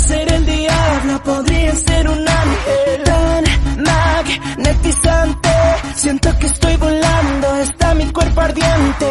ser el diablo, podría ser un ángel tan magnetizante. Siento que estoy volando, está mi cuerpo ardiente.